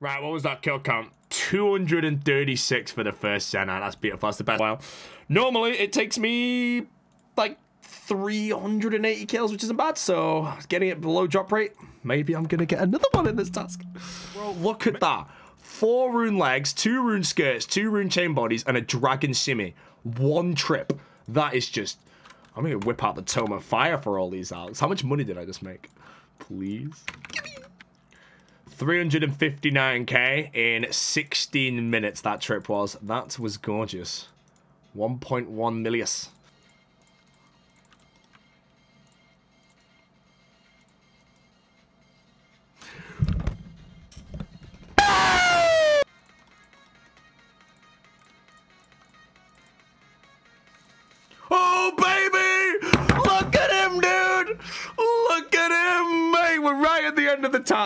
Right, what was that kill count? 236 for the first Zenyte. That's beautiful. That's the best. Wow. Normally, it takes me like 380 kills, which isn't bad. So, getting it below drop rate, maybe I'm going to get another one in this task. Bro, look at that. Four rune legs, two rune skirts, two rune chain bodies, and a dragon shimmy. One trip. That is just... I'm going to whip out the tome of fire for all these Alex. How much money did I just make? Please? 359k in 16 minutes that trip was. That was gorgeous. 1.1 millius.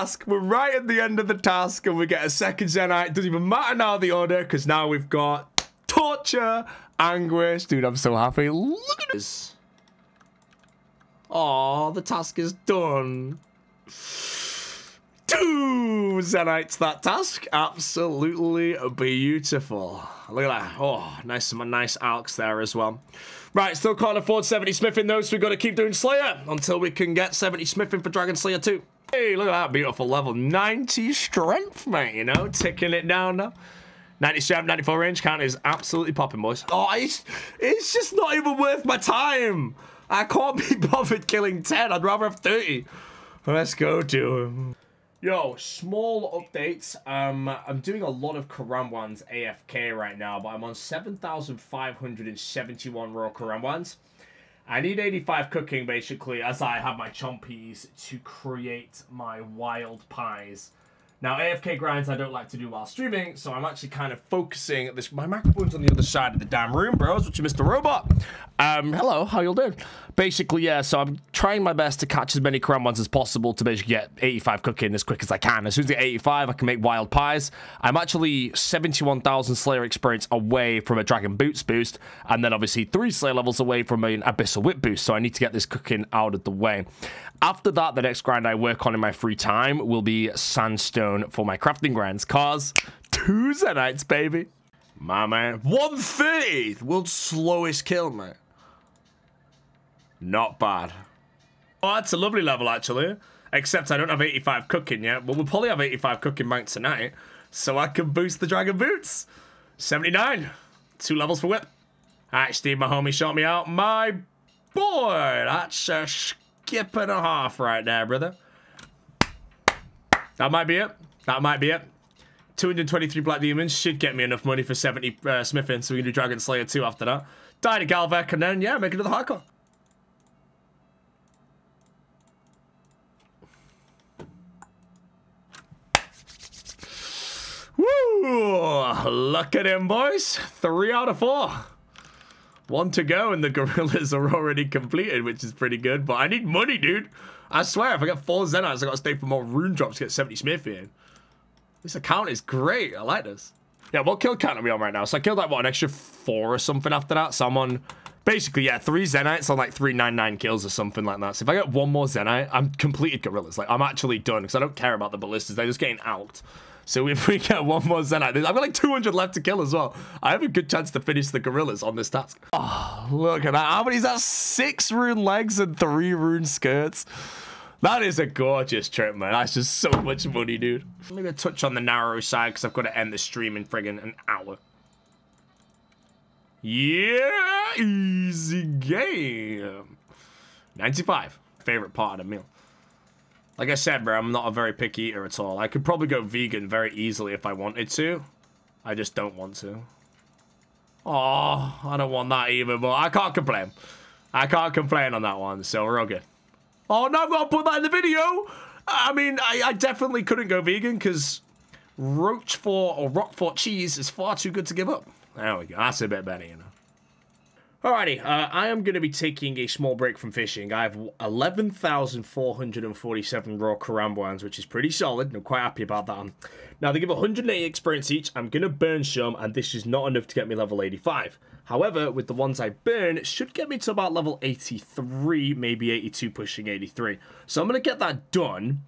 Task. We're right at the end of the task, and we get a second Zenyte. Doesn't even matter now the order, because now we've got torture, anguish. Dude, I'm so happy. Look at this. Oh, the task is done. Two Zenytes that task. Absolutely beautiful. Look at that. Oh, nice, some nice alks there as well. Right, still can't afford 70 smithing though, so we've got to keep doing Slayer until we can get 70 smithing for Dragon Slayer 2. Hey, look at that beautiful level. 90 strength, mate, you know, ticking it down now. 97, 94 range count is absolutely popping, boys. Oh, it's, it's just not even worth my time. I can't be bothered killing 10. I'd rather have 30. Let's go to him. Yo, small updates. Um, I'm doing a lot of Karambwans AFK right now, but I'm on 7,571 raw Karambwans. I need 85 cooking, basically, as I have my chompies to create my wild pies. Now, AFK grinds I don't like to do while streaming, so I'm actually kind of focusing this. My microphone's on the other side of the damn room, bros, which is Mr. Robot. Um, hello, how y'all doing? Basically, yeah, so I'm trying my best to catch as many crumb ones as possible to basically get 85 cooking as quick as I can. As soon as I get 85, I can make wild pies. I'm actually 71,000 Slayer experience away from a Dragon Boots boost, and then obviously three Slayer levels away from an Abyssal Whip boost, so I need to get this cooking out of the way. After that, the next grind I work on in my free time will be Sandstone for my crafting grinds, cause two Zenytes, baby. My man. 130! World's slowest kill, mate. Not bad. Oh, that's a lovely level, actually. Except I don't have 85 cooking yet. But we'll probably have 85 cooking rank tonight. So I can boost the Dragon Boots. 79. Two levels for whip. Alright, Steve, my homie, shot me out. My boy, that's a skip and a half right there, brother. That might be it. That might be it. 223 Black Demons should get me enough money for 70 uh, smithing, so we can do Dragon Slayer 2 after that. Die to Galvek, and then, yeah, make another hardcore. Woo! Look at him, boys. Three out of four. One to go, and the gorillas are already completed, which is pretty good. But I need money, dude. I swear, if I get four Zenytes, I gotta stay for more rune drops to get 70 Smith in. This account is great. I like this. Yeah, what kill count are we on right now? So I killed like, what, an extra four or something after that? So I'm on, basically, yeah, three Zenytes on like 399 kills or something like that. So if I get one more Zenyte, I'm completed gorillas. Like, I'm actually done because I don't care about the ballistas. They're just getting out. So if we get one more Zenyte, I've got like 200 left to kill as well. I have a good chance to finish the gorillas on this task. Oh, look at that. How many is that? Six rune legs and three rune skirts. That is a gorgeous trip, man. That's just so much money, dude. Maybe a touch on the narrow side because I've got to end the stream in friggin' an hour. Yeah, easy game. 95. Favorite part of the meal. Like I said, bro, I'm not a very picky eater at all. I could probably go vegan very easily if I wanted to. I just don't want to. Oh, I don't want that either, but I can't complain. I can't complain on that one, so we're all good. Oh, no, I've got to put that in the video. I mean, I, I definitely couldn't go vegan because Roquefort or Roquefort cheese is far too good to give up. There we go. That's a bit better, you know. Alrighty, uh, I am going to be taking a small break from fishing. I have 11,447 raw Karambwans, which is pretty solid. I'm quite happy about that. Now, they give 180 experience each. I'm going to burn some, and this is not enough to get me level 85. However, with the ones I burn, it should get me to about level 83, maybe 82, pushing 83. So I'm going to get that done.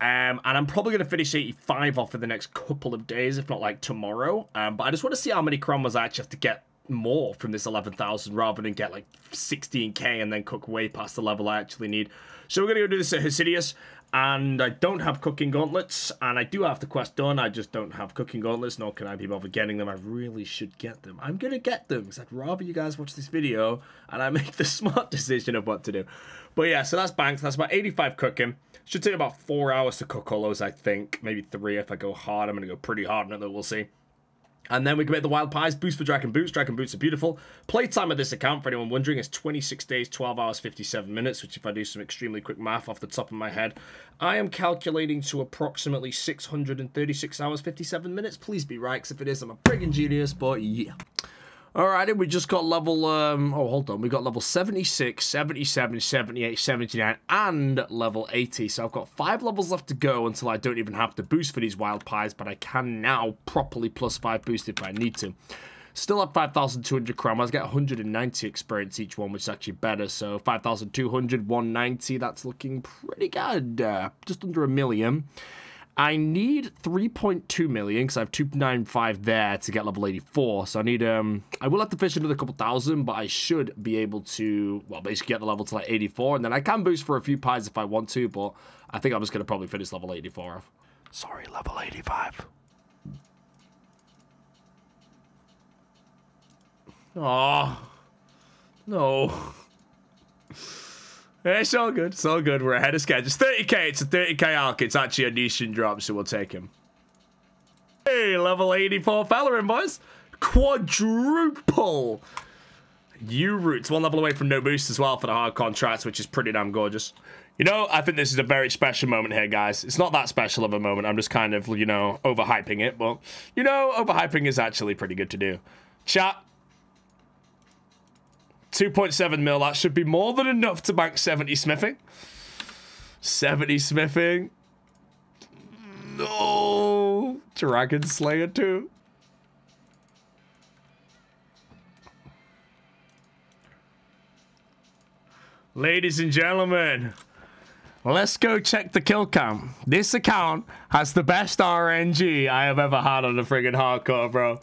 Um, and I'm probably going to finish 85 off for the next couple of days, if not like tomorrow. Um, but I just want to see how many chromas I actually have to get more from this 11,000 rather than get like 16k and then cook way past the level I actually need. So we're going to go do this at Hosidius. And I don't have cooking gauntlets, and I do have the quest done. I just don't have cooking gauntlets, nor can I be bothered getting them. I really should get them. I'm going to get them, because I'd rather you guys watch this video, and I make the smart decision of what to do. But yeah, so that's banked. That's about 85 cooking. Should take about four hours to cook all those, I think. Maybe three if I go hard. I'm going to go pretty hard on it, though. We'll see. And then we can make the Wild Pies boost for Dragon Boots. Dragon Boots are beautiful. Playtime of this account, for anyone wondering, is 26 days, 12 hours, 57 minutes, which if I do some extremely quick math off the top of my head, I am calculating to approximately 636 hours, 57 minutes. Please be right, because if it is, I'm a friggin' genius, but yeah. Alrighty, we just got level, um, oh, hold on. We got level 76, 77, 78, 79, and level 80. So I've got five levels left to go until I don't even have to boost for these wild pies, but I can now properly plus five boost if I need to. Still have 5,200 chromas, get 190 experience each one, which is actually better. So 5,200, 190, that's looking pretty good. Uh, just under a million. I need 3.2 million because I have 295 there to get level 84. So I need, um, I will have to fish another couple thousand, but I should be able to, well, basically get the level to like 84. And then I can boost for a few pies if I want to, but I think I'm just going to probably finish level 84 off. Sorry, level 85. Oh, no. It's all good. It's all good. We're ahead of schedule. It's 30k. It's a 30k arc. It's actually a decent drop, so we'll take him. Hey, level 84 Falarin, boys. Quadruple. U-Roots. One level away from no boost as well for the hard contracts, which is pretty damn gorgeous. You know, I think this is a very special moment here, guys. It's not that special of a moment. I'm just kind of, you know, overhyping it. But, you know, overhyping is actually pretty good to do. Chat, 2.7 mil. That should be more than enough to bank 70 smithing. 70 smithing. No. Dragon Slayer 2. Ladies and gentlemen, let's go check the kill count. This account has the best RNG I have ever had on the friggin' hardcore, bro.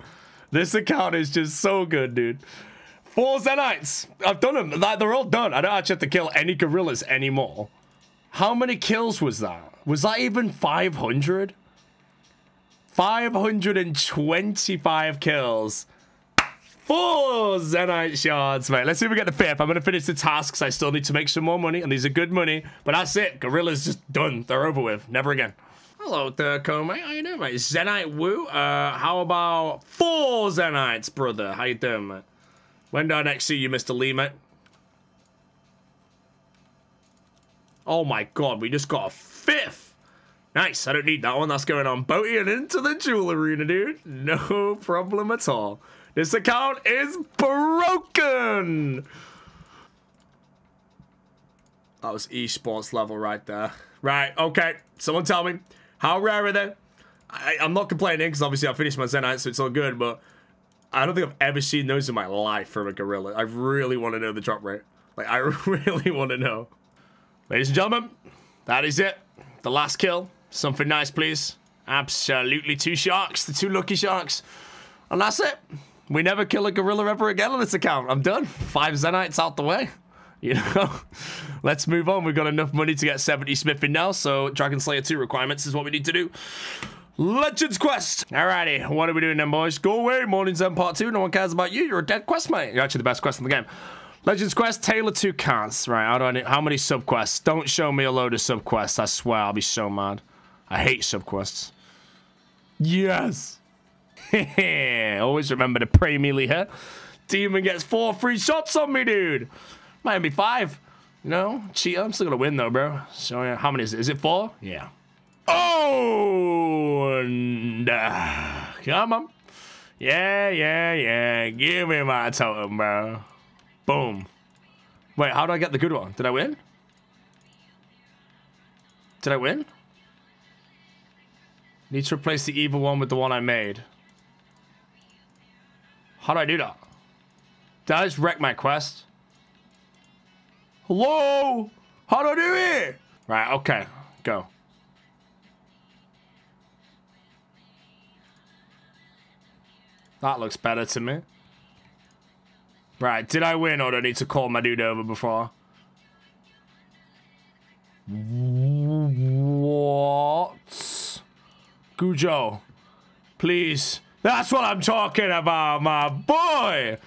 This account is just so good, dude. Four Zenytes. I've done them. They're all done. I don't actually have to kill any gorillas anymore. How many kills was that? Was that even 500? 525 kills. Four Zenyte shards, mate. Let's see if we get the fifth. I'm going to finish the tasks. I still need to make some more money, and these are good money. But that's it. Gorillas just done. They're over with. Never again. Hello, Thurco, mate. How you doing, mate? Zenyte Woo. Uh, how about four Zenytes, brother? How you doing, mate? When do I next see you, Mr. Mate? Oh my god, we just got a fifth! Nice, I don't need that one. That's going on Boaty and into the Duel Arena, dude. No problem at all. This account is broken! That was esports level right there. Right, okay. Someone tell me, how rare are they? I, am not complaining, because obviously I finished my Zenyte, so it's all good, but I don't think I've ever seen those in my life from a gorilla. I really want to know the drop rate. Like, I really want to know. Ladies and gentlemen, that is it. The last kill. Something nice, please. Absolutely two sharks. The two lucky sharks. And that's it. We never kill a gorilla ever again on this account. I'm done. Five Zenytes out the way. You know, let's move on. We've got enough money to get 70 smithing now, so Dragon Slayer 2 requirements is what we need to do. Legends Quest. Alrighty, what are we doing then, boys? Go away, Mourning's End Part 2. No one cares about you. You're a dead quest, mate. You're actually the best quest in the game. Legends Quest, Tale of Two Cats. Right, how do I need, how many subquests? Don't show me a load of subquests. I swear, I'll be so mad. I hate subquests. Yes. Always remember to pray melee here. Demon gets four free shots on me, dude. Might be five. You know, cheat. I'm still gonna win though, bro. So yeah, how many is it? Is it four? Yeah. Uh, come on. Yeah, yeah, yeah. Give me my totem, bro. Boom. Wait, how do I get the good one? Did I win? Did I win? Need to replace the evil one with the one I made. How do I do that? Did I just wreck my quest? Hello? How do I do it? Right, okay. Go. That looks better to me. Right, did I win or do I need to call my dude over before? What? Gujo, please. That's what I'm talking about, my boy.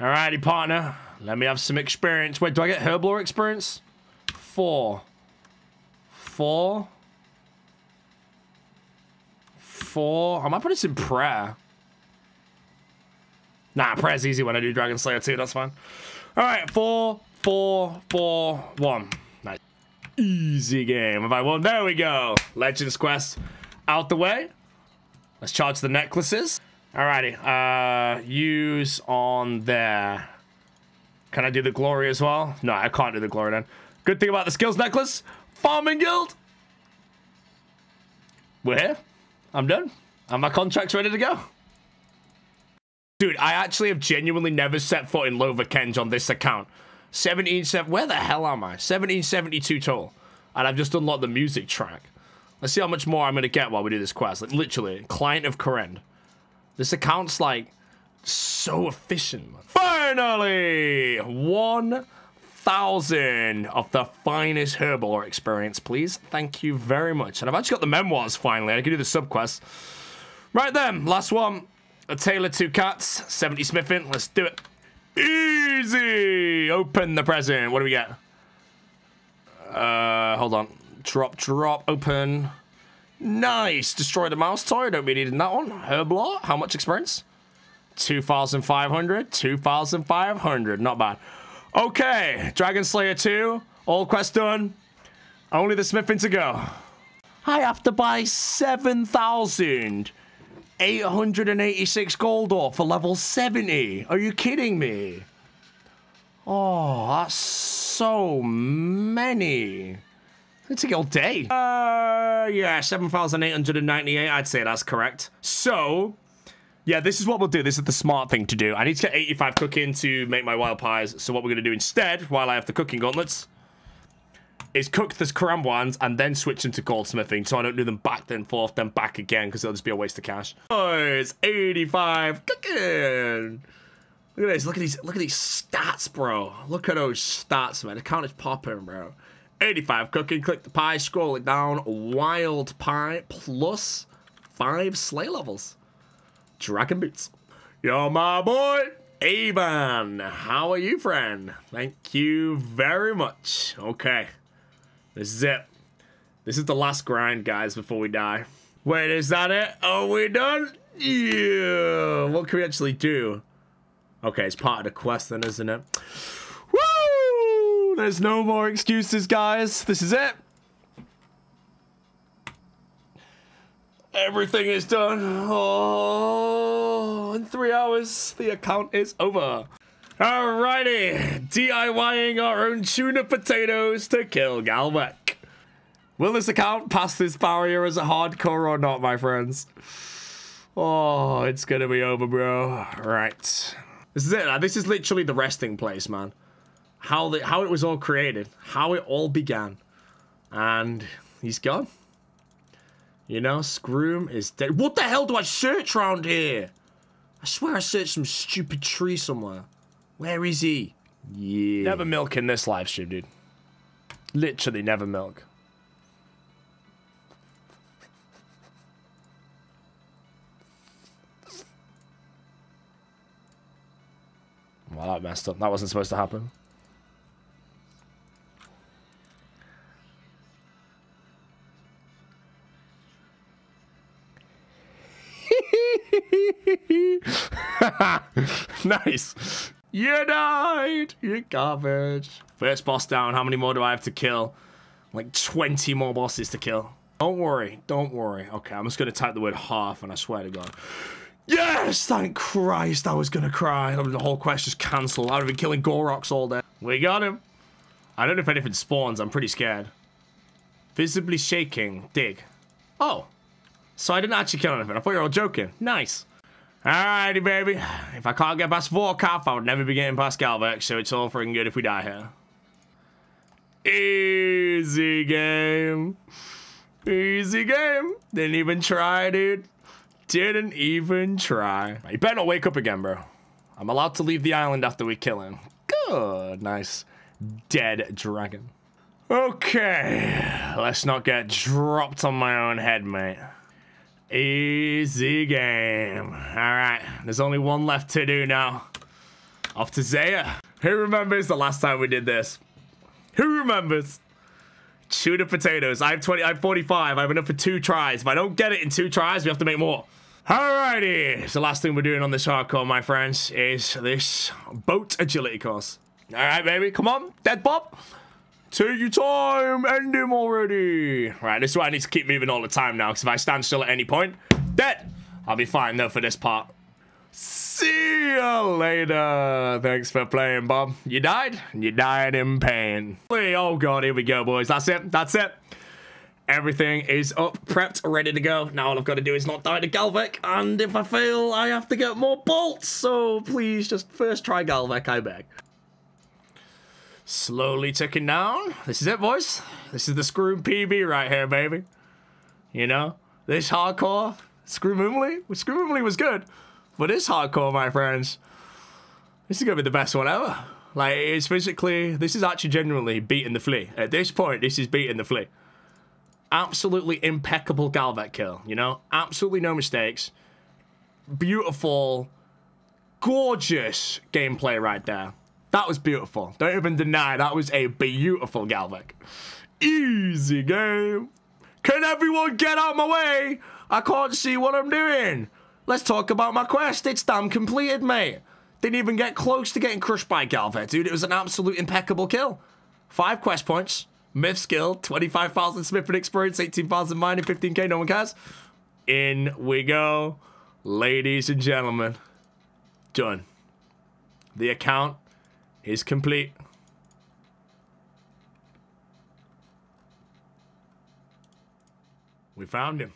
Alrighty, partner. Let me have some experience. Wait, do I get Herblore experience? Four. Four. Four. I might put this in prayer. Nah, prayer's easy when I do Dragon Slayer 2. That's fine. All right, four, four, four, one. Nice. Easy game. If I won, there we go. Legends Quest out the way. Let's charge the necklaces. Alrighty, uh, use on there. Can I do the glory as well? No, I can't do the glory then. Good thing about the skills necklace, farming guild. We're here. I'm done. And my contract's ready to go. Dude, I actually have genuinely never set foot in Lothar on this account. 17, where the hell am I? 1772 total. And I've just unlocked the music track. Let's see how much more I'm going to get while we do this quest. Like, literally, Client of Kourend. This account's, like, so efficient. Finally! 1,000 of the finest Herblore experience, please. Thank you very much. And I've actually got the memoirs, finally. I can do the subquest. Right then, last one. A Tale of Two Cats, 70 smithing. Let's do it. Easy! Open the present. What do we get? Uh, hold on. Drop, drop, open. Nice. Destroy the mouse toy. Don't be needing that one. Herblore. How much experience? 2,500. 2,500. Not bad. Okay. Dragon Slayer 2. All quest done. Only the smithing to go. I have to buy 7,886 gold off for level 70. Are you kidding me? Oh, that's so many. It's a all day. Uh, yeah, 7,898. I'd say that's correct. So, yeah, this is what we'll do. This is the smart thing to do. I need to get 85 cooking to make my wild pies. So what we're going to do instead, while I have the cooking gauntlets, is cook the Karambwans and then switch them to goldsmithing so I don't do them back then forth, then back again because it'll just be a waste of cash. Oh, it's 85 cooking. Look at this. Look at these. Look at these stats, bro. Look at those stats, man. The count is popping, bro. 85 cooking. Click the pie, scroll it down. Wild pie plus five sleigh levels. Dragon boots. Yo, my boy, Avon. How are you, friend? Thank you very much. Okay. This is it. This is the last grind, guys, before we die. Wait, is that it? Are we done? Yeah. What can we actually do? Okay, it's part of the quest then, isn't it? Woo! There's no more excuses, guys. This is it. Everything is done. Oh, in three hours, the account is over. Alrighty, DIYing our own tuna potatoes to kill Galvek. Will this account pass this barrier as a hardcore or not, my friends? Oh, it's gonna be over, bro. Right. This is it. This is literally the resting place, man how the how it was all created, how it all began, and he's gone. You know, Scroom is dead. What the hell do I search around here? I swear I searched some stupid tree somewhere. Where is he? Yeah. Never milk in this live stream, dude. Literally never milk. Well, that messed up. That wasn't supposed to happen. nice. You died. You garbage. First boss down. How many more do I have to kill? Like 20 more bosses to kill. Don't worry. Don't worry. Okay, I'm just going to type the word half and I swear to God. Yes! Thank Christ I was going to cry. The whole quest just cancelled. I would have been killing Goroks all day. We got him. I don't know if anything spawns. I'm pretty scared. Visibly shaking. Dig. Oh. So I didn't actually kill anything. I thought you were all joking. Nice. Alrighty, baby. If I can't get past Vorkath, I would never be getting past Galvek, so it's all freaking good if we die here. Easy game. Easy game. Didn't even try, dude. Didn't even try. You better not wake up again, bro. I'm allowed to leave the island after we kill him. Good. Nice. Dead dragon. Okay. Let's not get dropped on my own head, mate. Easy game. Alright. There's only one left to do now. Off to Zaya. Who remembers the last time we did this? Who remembers? Chew the potatoes. I have 20, I have 45. I have enough for two tries. If I don't get it in two tries, we have to make more. Alrighty. So the last thing we're doing on this hardcore, my friends, is this boat agility course. Alright, baby. Come on. Dead Bob. Take your time. End him already. Right, this is why I need to keep moving all the time now, because if I stand still at any point, dead. I'll be fine, though, for this part. See you later. Thanks for playing, Bob. You died? And you died in pain. Oh, God. Here we go, boys. That's it. That's it. Everything is up, prepped, ready to go. Now all I've got to do is not die to Galvek, and if I fail, I have to get more bolts. So please just first try Galvek, I beg. Slowly ticking down. This is it, boys. This is the Screw PB right here, baby. You know, this hardcore, Screw Moomly, Screw Moomly was good. But this hardcore, my friends, this is to be the best one ever. Like, it's physically, this is actually genuinely beating the flea. At this point, this is beating the flea. Absolutely impeccable Galvek kill, you know? Absolutely no mistakes. Beautiful, gorgeous gameplay right there. That was beautiful. Don't even deny that was a beautiful Galvek. Easy game. Can everyone get out of my way? I can't see what I'm doing. Let's talk about my quest. It's damn completed, mate. Didn't even get close to getting crushed by Galvek, dude. It was an absolute impeccable kill. Five quest points. Myth skill, 25,000 smithing experience, 18,000 mining, 15k, no one cares. In we go. Ladies and gentlemen. Done. The account is complete. We found him.